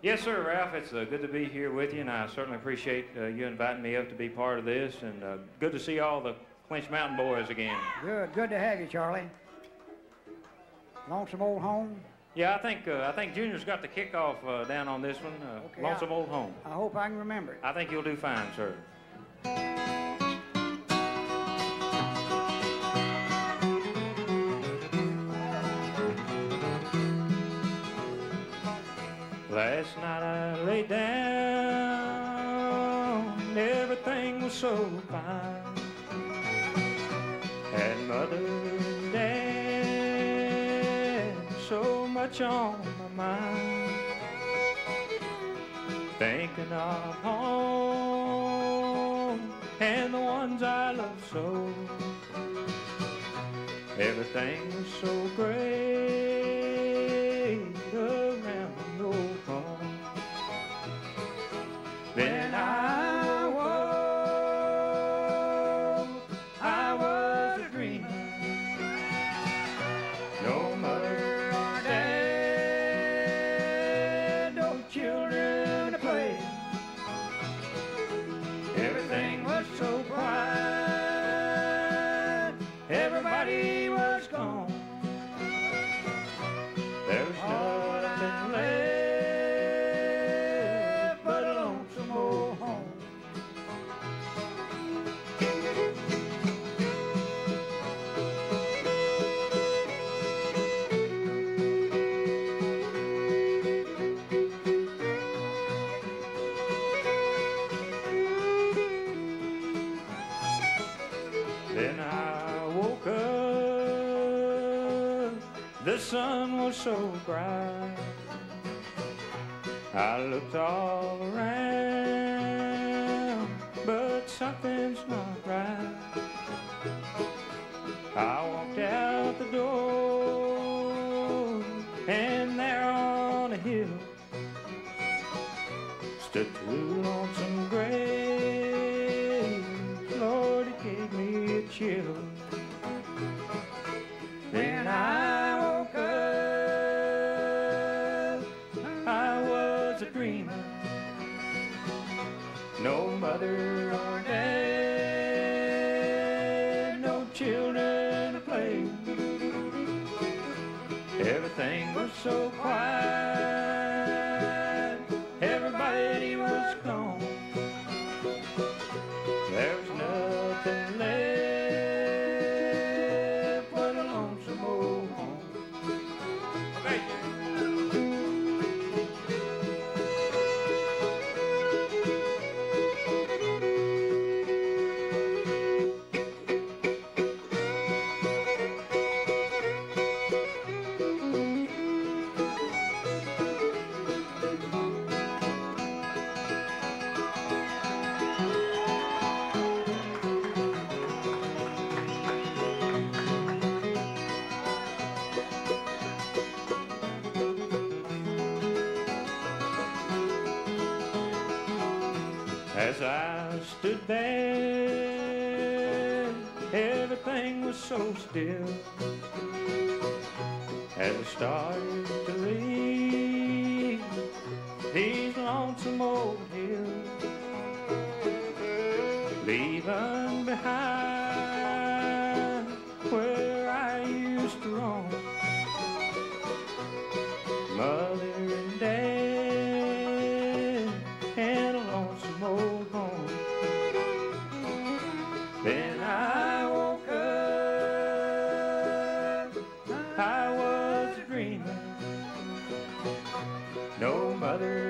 Yes, sir, Ralph. It's uh, good to be here with you, and I certainly appreciate uh, you inviting me up to be part of this. And uh, good to see all the Clinch Mountain boys again. Good, good to have you, Charlie. Lonesome old home? Yeah, I think uh, I think Junior's got the kickoff uh, down on this one. Uh, Okay, Lonesome I- Old Home. I hope I can remember it. I think you'll do fine, sir. Last night I lay down, everything was so fine. Had mother and dad so much on my mind. Thinking of home and the ones I love so. Everything was so great Then I the sun was so bright. I looked all around, but something's not right. I walked out the door, and there on a hill stood two lonesome graves. Lord, it gave me a chill. No mother or dad, no children to play. Everything was so quiet, everybody was gone. There was nothing left As I stood there, everything was so still. As I started to leave these lonesome old hills, leaving behind old home. Then I woke up, I was a dreamer. No mother